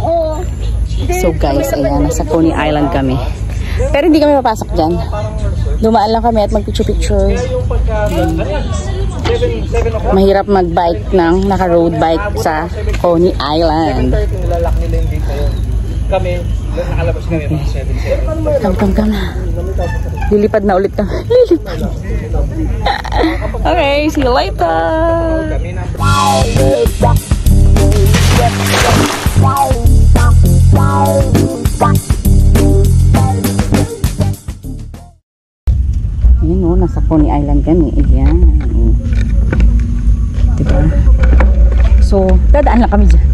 Oo. So guys, ayan, nasa Coney Island kami. Pero hindi kami papasok dyan. Dumaan lang kami at magpicture-picture. Mahirap mag-bike ng naka-road bike sa Coney Island. 7.30 nilalak nila yung gate na yun. Kami, nakalabas kami mga 7.30. Come, come. Lilipad na ulit kami. Lilipad. okay, see you later. Island kami. Ayan. Diba? So, dadaan lang kami dyan.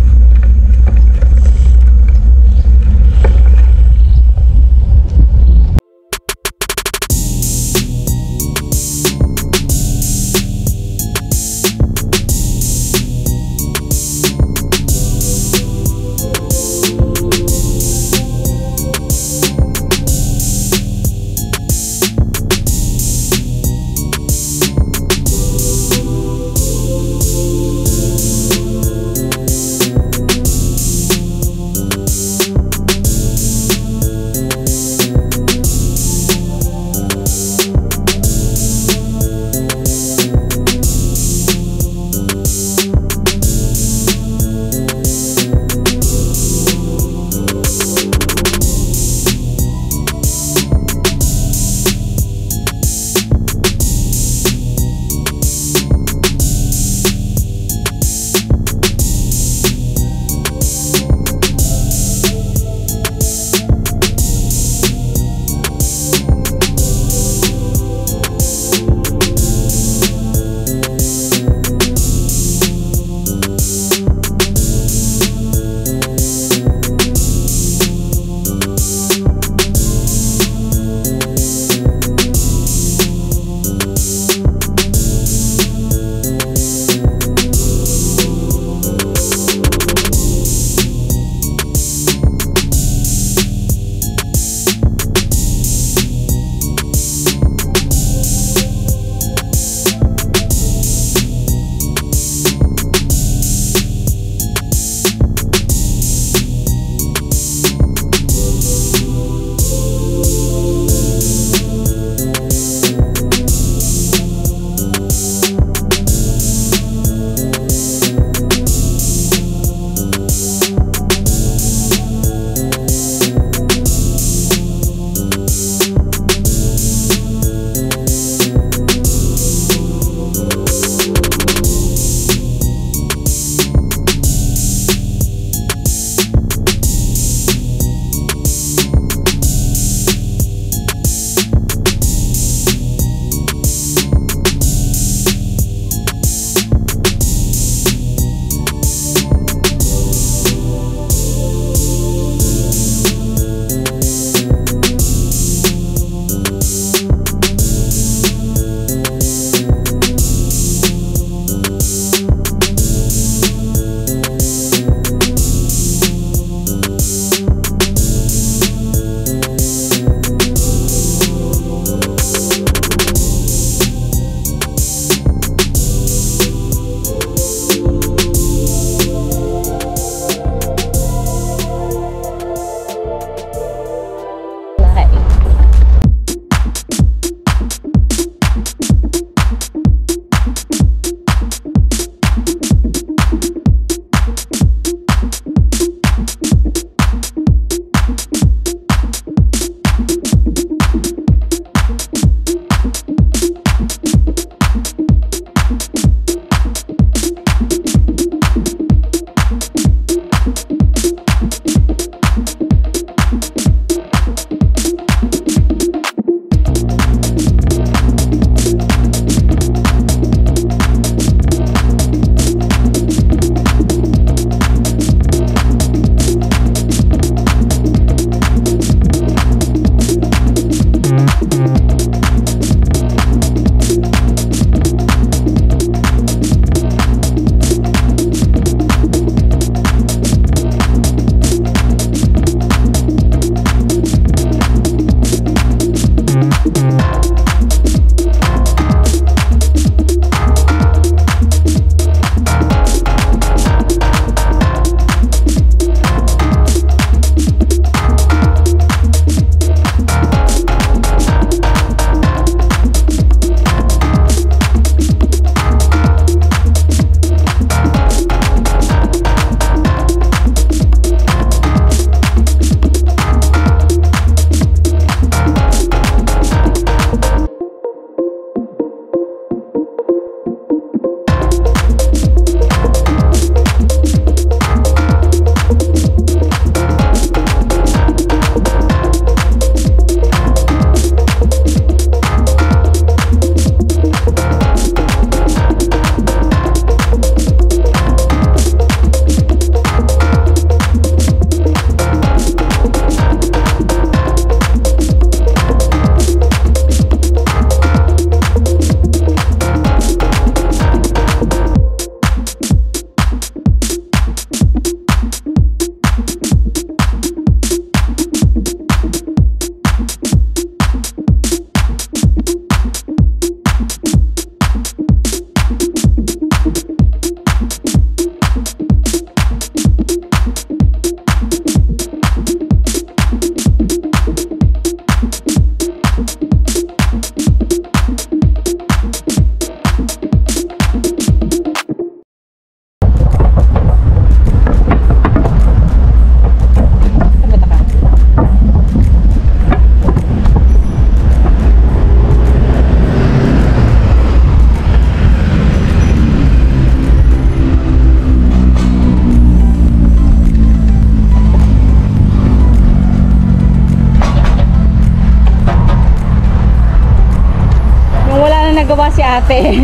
Ginagawa si ate.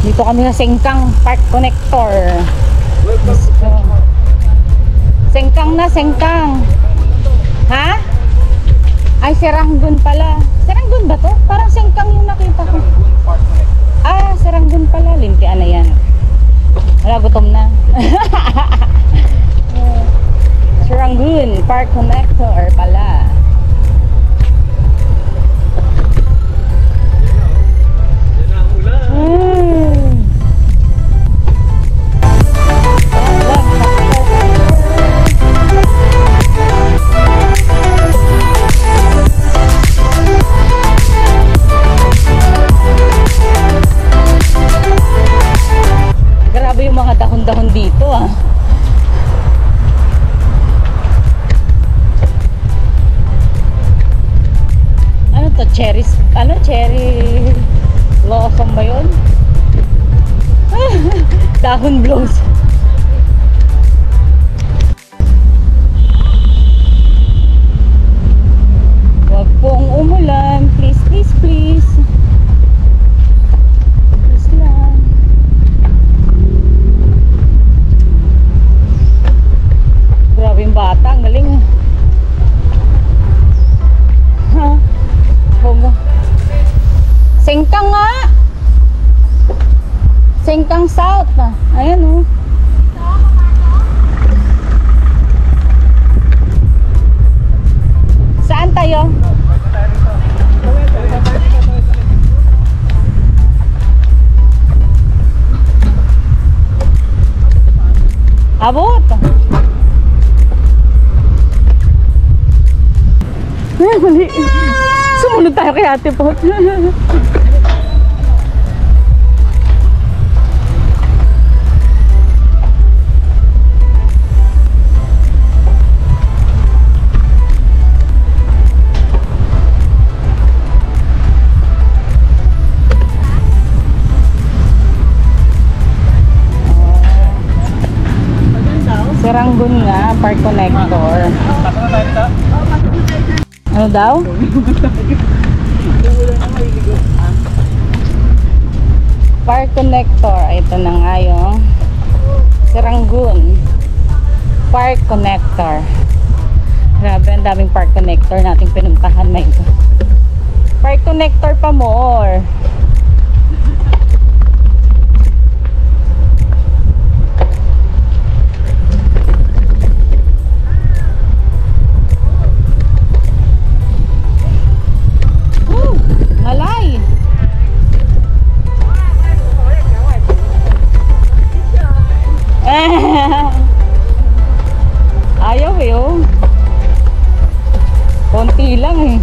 Dito kami sa Sengkang Park Connector. Sengkang na, Sengkang. Ha? Ay, Seranggun pala. Seranggun ba to? Parang Sengkang yung nakita ko. Seranggun pala. Limpian na yan. Wala, gutom na. Seranggun Park Connector pala. Mm. Ba yun? Dahon blows. Sengkang South na. Ayan oh. Saan tayo? Abot. Ay, mali. Sumunod tayo kay ate po. Seranggun nga, Park Connector. Ano daw? Park Connector. Ito na nga yung Seranggun Park Connector. Grabe, ang daming park connector nating pinuntahan na ito. Park connector pa more. Lang eh.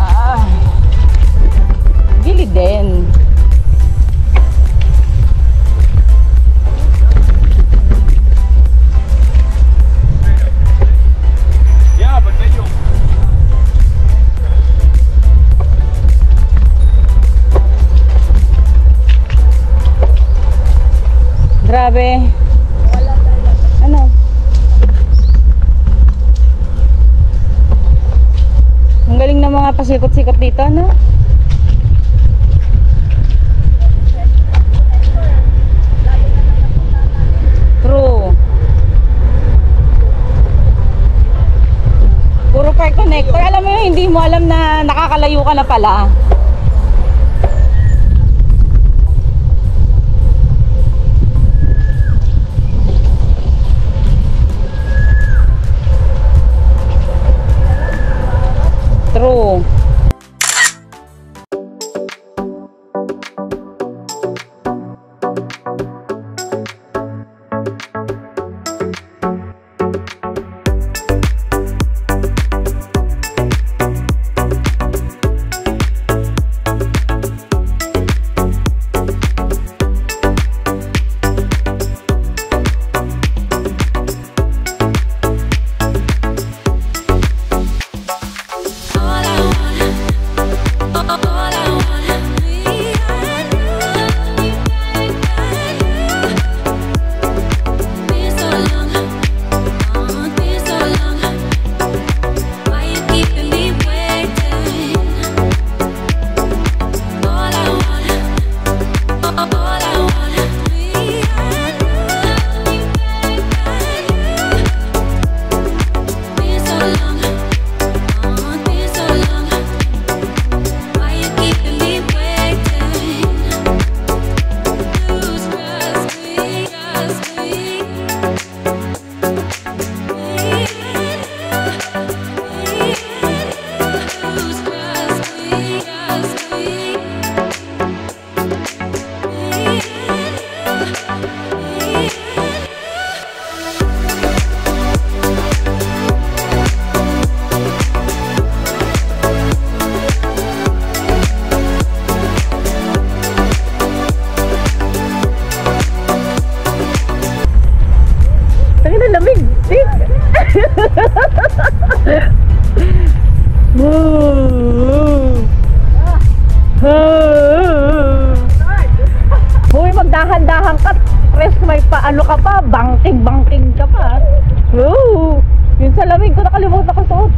Ah. Gilid din. Grabe. Ano? Ang galing ng mga pasikot-sikot dito, ano? True. Puro park connector. Alam mo yun, hindi mo alam na nakakalayo ka na pala. Paano ka pa, bangking-bangking ka pa. Woo! Yung sa lamig ko nakalimutan ko suot.